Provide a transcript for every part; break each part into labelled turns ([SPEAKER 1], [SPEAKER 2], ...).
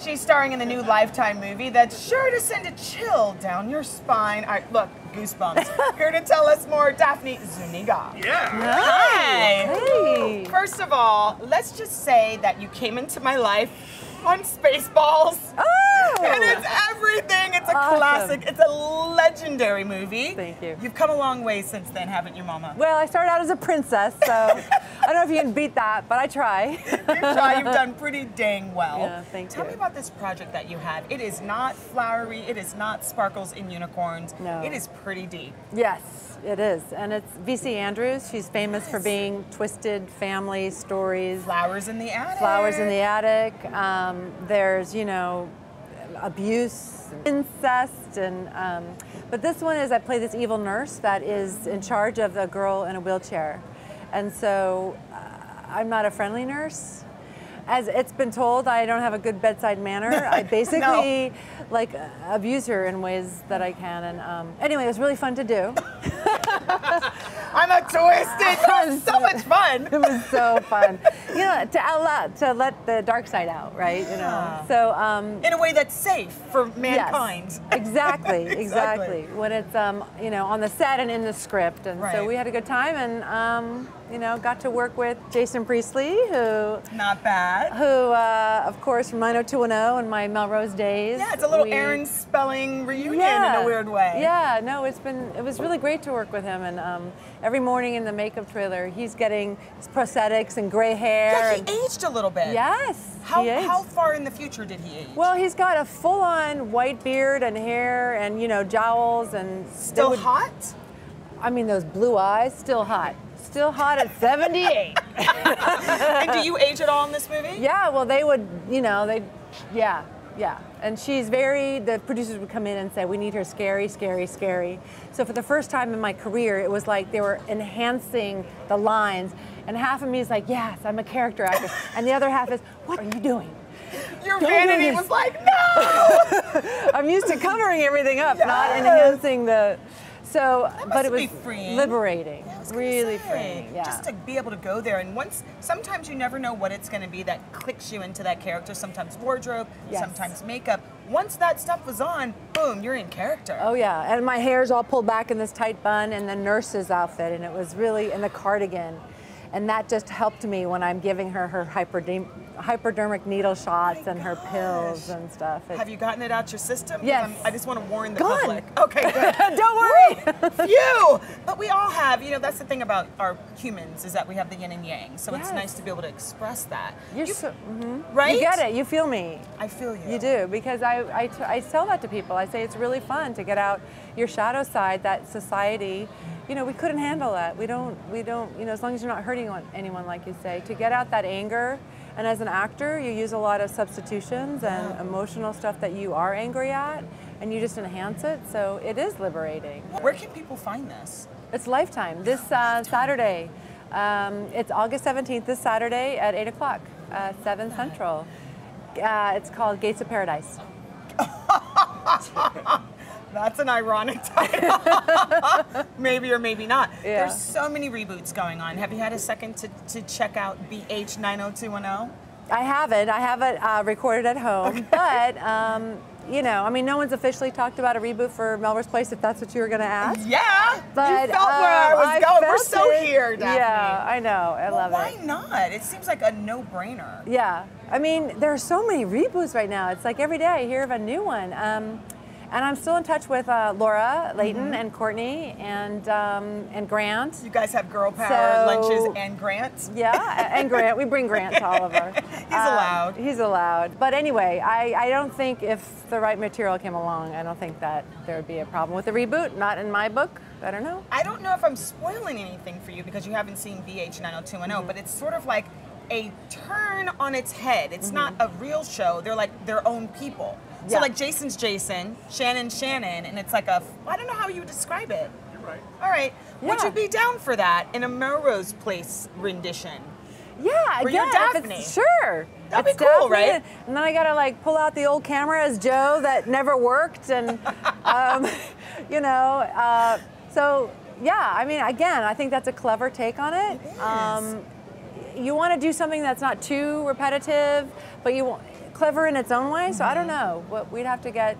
[SPEAKER 1] She's starring in the new Lifetime movie that's sure to send a chill down your spine. All right, look, goosebumps. Here to tell us more, Daphne Zuniga.
[SPEAKER 2] Yeah.
[SPEAKER 1] Hi.
[SPEAKER 3] Hey.
[SPEAKER 1] First of all, let's just say that you came into my life on Spaceballs.
[SPEAKER 3] Oh!
[SPEAKER 1] And it's everything. It's a
[SPEAKER 3] Awesome.
[SPEAKER 1] classic. It's a legendary movie.
[SPEAKER 3] Thank you.
[SPEAKER 1] You've come a long way since then, haven't you, Mama?
[SPEAKER 3] Well, I started out as a princess, so I don't know if you can beat that, but I try.
[SPEAKER 1] You've you've done pretty dang well.
[SPEAKER 3] Yeah, thank
[SPEAKER 1] Tell
[SPEAKER 3] you.
[SPEAKER 1] me about this project that you have. It is not flowery, it is not sparkles and unicorns.
[SPEAKER 3] No.
[SPEAKER 1] It is pretty deep.
[SPEAKER 3] yes, it is. And it's VC Andrews. She's famous for being twisted family stories.
[SPEAKER 1] Flowers in the attic.
[SPEAKER 3] Flowers in the attic. Um, there's, you know, abuse, incest, and um, but this one is I play this evil nurse that is in charge of a girl in a wheelchair, and so uh, I'm not a friendly nurse. As it's been told, I don't have a good bedside manner. I basically like uh, abuse her in ways that I can, and um, anyway, it was really fun to do.
[SPEAKER 1] I'm a twisted. It was so much fun.
[SPEAKER 3] it was so fun. You know, to loud, to let the dark side out, right? You know. So um,
[SPEAKER 1] In a way that's safe for mankind.
[SPEAKER 3] Yes, exactly,
[SPEAKER 1] Exactly.
[SPEAKER 3] exactly. When it's um, you know on the set and in the script, and
[SPEAKER 1] Right.
[SPEAKER 3] so we had a good time, and um, you know got to work with Jason Priestley, who
[SPEAKER 1] Not bad.
[SPEAKER 3] who uh, of course from 90210 and my Melrose days.
[SPEAKER 1] Yeah, it's a little
[SPEAKER 3] we-
[SPEAKER 1] Aaron spelling reunion in a weird way.
[SPEAKER 3] Yeah, no, it's been it was really great to work with him, and um, every morning in the makeup trailer, he's getting his prosthetics and gray hair.
[SPEAKER 1] Yeah, he
[SPEAKER 3] and-
[SPEAKER 1] aged a little bit.
[SPEAKER 3] yes,
[SPEAKER 1] How, how far in the future did he age?
[SPEAKER 3] Well, he's got a full-on white beard and hair, and you know jowls, and
[SPEAKER 1] Still
[SPEAKER 3] would-
[SPEAKER 1] hot?
[SPEAKER 3] I mean, those blue eyes, still hot, still hot at 78.
[SPEAKER 1] and do you age at all in this movie?
[SPEAKER 3] yeah, well, they would, you know, they, yeah, yeah. And she's very. The producers would come in and say, "We need her scary, scary, scary." So for the first time in my career, it was like they were enhancing the lines, and half of me is like, "Yes, I'm a character actor. and the other half is, "What are you doing?"
[SPEAKER 1] Your
[SPEAKER 3] Don't
[SPEAKER 1] vanity was like, no!
[SPEAKER 3] I'm used to covering everything up, not enhancing the. So, but it was
[SPEAKER 1] freeing.
[SPEAKER 3] liberating,
[SPEAKER 1] was
[SPEAKER 3] really
[SPEAKER 1] say,
[SPEAKER 3] freeing. Yeah.
[SPEAKER 1] Just to be able to go there and once sometimes you never know what it's going to be that clicks you into that character. Sometimes wardrobe,
[SPEAKER 3] Yes.
[SPEAKER 1] sometimes makeup. Once that stuff was on, boom, you're in character.
[SPEAKER 3] Oh yeah, and my hair's all pulled back in this tight bun, and the nurse's outfit, and it was really in the cardigan, and that just helped me when I'm giving her her hyperdem- hypodermic needle shots and her pills and stuff. It-
[SPEAKER 1] Have you gotten it out your system?
[SPEAKER 3] Yes.
[SPEAKER 1] I just want to warn the
[SPEAKER 3] Gone.
[SPEAKER 1] public. Okay, good.
[SPEAKER 3] Don't worry.
[SPEAKER 1] Phew! But we all have, you know, that's the thing about our humans is that we have the yin and yang. So it's nice to be able to express that.
[SPEAKER 3] You're
[SPEAKER 1] You-
[SPEAKER 3] so, mhm.
[SPEAKER 1] right?
[SPEAKER 3] You get it. You feel me.
[SPEAKER 1] I feel you.
[SPEAKER 3] You do because I, I, t- I tell that to people. I say it's really fun to get out your shadow side. That society, you know, we couldn't handle that. We don't. We don't. You know, as long as you're not hurting anyone, like you say, to get out that anger. And as an actor, you use a lot of substitutions and emotional stuff that you are angry at, and you just enhance it. So it is liberating.
[SPEAKER 1] Where can people find this?
[SPEAKER 3] It's Lifetime this uh, Saturday. Um, it's August 17th, this Saturday at 8 o'clock, uh, 7 Central. Uh, it's called Gates of Paradise.
[SPEAKER 1] That's an ironic title. maybe or maybe not.
[SPEAKER 3] Yeah.
[SPEAKER 1] There's so many reboots going on. Have you had a second to, to check out BH 90210?
[SPEAKER 3] I have it. I have it uh, recorded at home, but um, you know, I mean, no one's officially talked about a reboot for Melrose Place. If that's what you were going to ask,
[SPEAKER 1] Yeah.
[SPEAKER 3] but
[SPEAKER 1] you felt where I
[SPEAKER 3] um,
[SPEAKER 1] was going. We're so
[SPEAKER 3] it.
[SPEAKER 1] here, Daphne.
[SPEAKER 3] Yeah, I know. I
[SPEAKER 1] Well,
[SPEAKER 3] love
[SPEAKER 1] why
[SPEAKER 3] it.
[SPEAKER 1] Why not? It seems like a no-brainer.
[SPEAKER 3] Yeah, I mean, there are so many reboots right now. It's like every day I hear of a new one. Um, and I'm still in touch with uh, Laura Leighton
[SPEAKER 1] Mm-hmm.
[SPEAKER 3] and Courtney and um, and Grant.
[SPEAKER 1] You guys have girl power
[SPEAKER 3] So-
[SPEAKER 1] lunches and grants.
[SPEAKER 3] Yeah, and Grant. We bring Grant to Oliver.
[SPEAKER 1] He's allowed.
[SPEAKER 3] He's allowed. But anyway, I, I don't think if the right material came along, I don't think that there would be a problem with the reboot. Not in my book. I don't know.
[SPEAKER 1] I don't know if I'm spoiling anything for you because you haven't seen BH 90210, but it's sort of like a turn on its head. It's not a real show. They're like their own people. So like Jason's Jason, Shannon's Shannon, and it's like a I don't know how you would describe it.
[SPEAKER 2] You're right.
[SPEAKER 1] All right. Would you be down for that in a Melrose Place rendition?
[SPEAKER 3] Yeah,
[SPEAKER 1] Where you're Daphne.
[SPEAKER 3] it's- sure.
[SPEAKER 1] That'd be cool,
[SPEAKER 3] Daphne,
[SPEAKER 1] right?
[SPEAKER 3] And then I gotta like pull out the old camera as Joe that never worked, and um, you know, uh, so yeah. I mean, again, I think that's a clever take on it.
[SPEAKER 1] It is.
[SPEAKER 3] Um, you want to do something that's not too repetitive, but you want clever in its own way. So I
[SPEAKER 1] Mm-hmm.
[SPEAKER 3] don't know. What we'd have to get,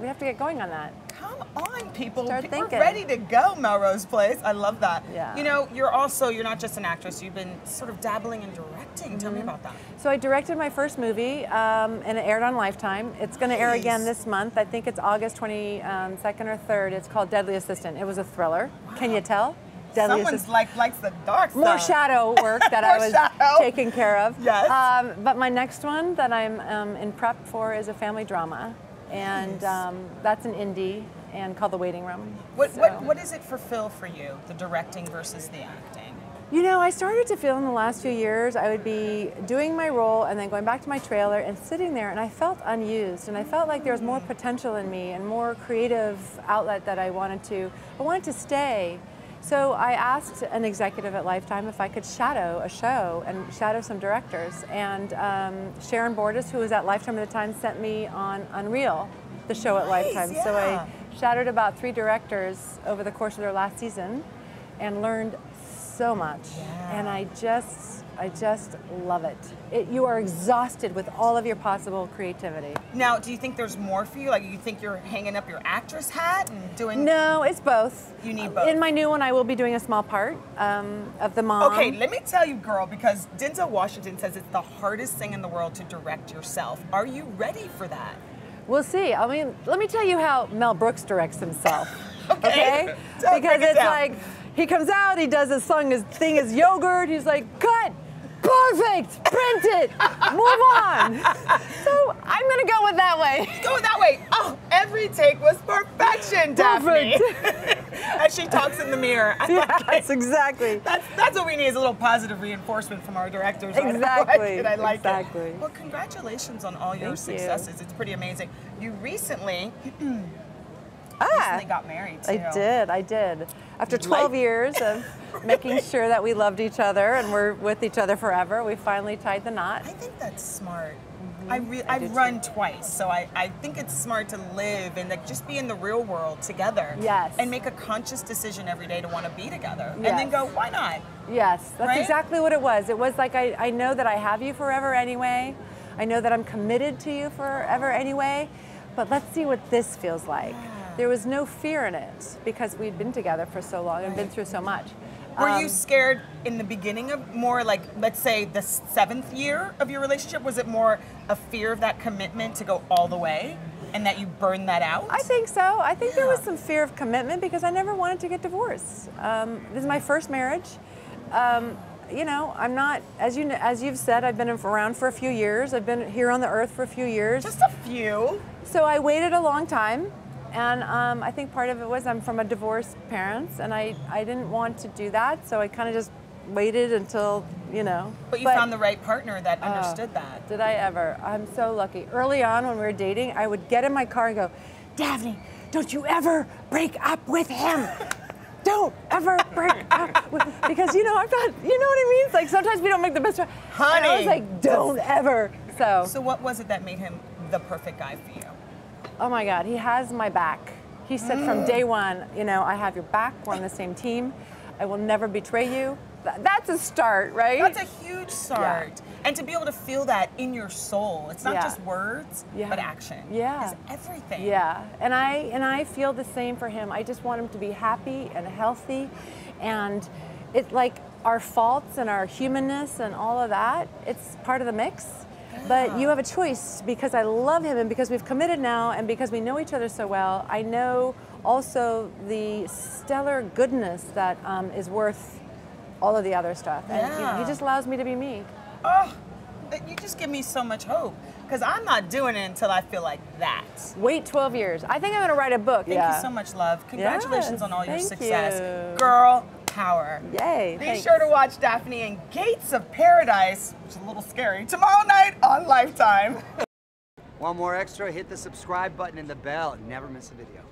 [SPEAKER 3] we'd have to get going on that.
[SPEAKER 1] Come on, people.
[SPEAKER 3] Start
[SPEAKER 1] We're ready to go, Melrose Place. I love that.
[SPEAKER 3] Yeah.
[SPEAKER 1] You know, you're also, you're not just an actress, you've been sort of dabbling in directing. Tell
[SPEAKER 3] Mm-hmm.
[SPEAKER 1] me about that.
[SPEAKER 3] So I directed my first movie, um, and it aired on Lifetime. It's going to air again this month. I think it's August 22nd or 3rd. It's called Deadly Assistant. It was a thriller. Can you tell?
[SPEAKER 1] Someone's like likes the dark
[SPEAKER 3] More shadow work that I was
[SPEAKER 1] shadow.
[SPEAKER 3] taking care of.
[SPEAKER 1] Yes.
[SPEAKER 3] Um, but my next one that I'm um, in prep for is a family drama, and um, that's an indie and called The Waiting Room.
[SPEAKER 1] What,
[SPEAKER 3] So-
[SPEAKER 1] what, what is it for Phil for you, the directing versus the acting?
[SPEAKER 3] You know, I started to feel in the last few years I would be doing my role and then going back to my trailer and sitting there, and I felt unused, and I felt like there was more potential in me and more creative outlet that I wanted to. I wanted to stay. So I asked an executive at Lifetime if I could shadow a show and shadow some directors. And um, Sharon Bordas, who was at Lifetime at the time, sent me on Unreal, the show at
[SPEAKER 1] Nice,
[SPEAKER 3] Lifetime. So. I shadowed about three directors over the course of their last season and learned so much.
[SPEAKER 1] Yeah.
[SPEAKER 3] And I just, I just love it. it. You are exhausted with all of your possible creativity.
[SPEAKER 1] Now, do you think there's more for you? Like, you think you're hanging up your actress hat and doing?
[SPEAKER 3] No, it's both.
[SPEAKER 1] You need both.
[SPEAKER 3] In my new one, I will be doing a small part um, of the mom.
[SPEAKER 1] Okay, let me tell you, girl, because Denzel Washington says it's the hardest thing in the world to direct yourself. Are you ready for that?
[SPEAKER 3] We'll see. I mean, let me tell you how Mel Brooks directs himself.
[SPEAKER 1] Okay. Tell-
[SPEAKER 3] Because
[SPEAKER 1] it
[SPEAKER 3] it's
[SPEAKER 1] down.
[SPEAKER 3] like he comes out, he does his song, his thing is yogurt. He's like, cut, perfect, print it, move on. So I'm gonna go with that way.
[SPEAKER 1] Go with that way. Oh, every take was perfection, Daphne. As she talks in the mirror. I like.
[SPEAKER 3] Yes, exactly.
[SPEAKER 1] That's, that's what we need is a little positive reinforcement from our directors. Like
[SPEAKER 3] Exactly,
[SPEAKER 1] it. I like
[SPEAKER 3] exactly.
[SPEAKER 1] it. Well, congratulations on all your
[SPEAKER 3] Thank you.
[SPEAKER 1] successes. It's pretty amazing. You recently,
[SPEAKER 3] Ah,
[SPEAKER 1] recently got married too.
[SPEAKER 3] I did, I did. After
[SPEAKER 1] Like-
[SPEAKER 3] 12 years of making sure that we loved each other and we're with each other forever, we finally tied the knot.
[SPEAKER 1] I think that's smart. I re-
[SPEAKER 3] Mm-hmm. I
[SPEAKER 1] I've
[SPEAKER 3] too.
[SPEAKER 1] run twice, so I, I think it's smart to live and like just be in the real world together.
[SPEAKER 3] Yes.
[SPEAKER 1] And make a conscious decision every day to want to be together. And then go, why not?
[SPEAKER 3] Yes, that's
[SPEAKER 1] Right?
[SPEAKER 3] exactly what it was. It was like I, I know that I have you forever anyway. I know that I'm committed to you forever anyway. But let's see what this feels like. There was no fear in it because we'd been together for so long and been through so much.
[SPEAKER 1] Were
[SPEAKER 3] Um,
[SPEAKER 1] you scared in the beginning of more like, let's say, the seventh year of your relationship? Was it more a fear of that commitment to go all the way and that you burn that out?
[SPEAKER 3] I think so. I think there was some fear of commitment because I never wanted to get divorced. Um, this is my first marriage. Um, you know, I'm not, as you as you've said, I've been around for a few years. I've been here on the earth for a few years.
[SPEAKER 1] Just a few.
[SPEAKER 3] So I waited a long time, and um, I think part of it was I'm from a divorced parents, and I, I didn't want to do that, so I kind of just waited until, you know.
[SPEAKER 1] But you found the right partner that understood that.
[SPEAKER 3] Did I ever? I'm so lucky. Early on when we were dating, I would get in my car and go, Daphne, don't you ever break up with him. Don't ever break up with because you know I'm not you know what I mean? It's like sometimes we don't make the best choice. And I was like, don't ever. So
[SPEAKER 1] So what was it that made him the perfect guy for you?
[SPEAKER 3] Oh my God, he has my back. He said from day mm. one, you know, I have your back. We're on the same team. I will never betray you. That's a start, right?
[SPEAKER 1] That's a huge start. And to be able to feel that in your soul, it's not
[SPEAKER 3] Yeah.
[SPEAKER 1] just words,
[SPEAKER 3] Yeah.
[SPEAKER 1] but action.
[SPEAKER 3] Yeah.
[SPEAKER 1] Is everything.
[SPEAKER 3] yeah, and I and I feel the same for him. I just want him to be happy and healthy, and it's like our faults and our humanness and all of that. It's part of the mix. But you have a choice because I love him and because we've committed now and because we know each other so well. I know also the stellar goodness that um, is worth all of the other stuff. And you know, he just allows me to be me.
[SPEAKER 1] Oh, you just give me so much hope. Because I'm not doing it until I feel like that.
[SPEAKER 3] Wait 12 years. I think I'm going to write a book.
[SPEAKER 1] Thank
[SPEAKER 3] yeah.
[SPEAKER 1] you so much, love. Congratulations
[SPEAKER 3] Yes,
[SPEAKER 1] on all your
[SPEAKER 3] thank
[SPEAKER 1] success.
[SPEAKER 3] you.
[SPEAKER 1] Girl power.
[SPEAKER 3] Yay.
[SPEAKER 1] Be
[SPEAKER 3] thanks.
[SPEAKER 1] sure to watch Daphne and Gates of Paradise, which is a little scary, tomorrow night on Lifetime.
[SPEAKER 2] One more extra? Hit the subscribe button and the bell and never miss a video.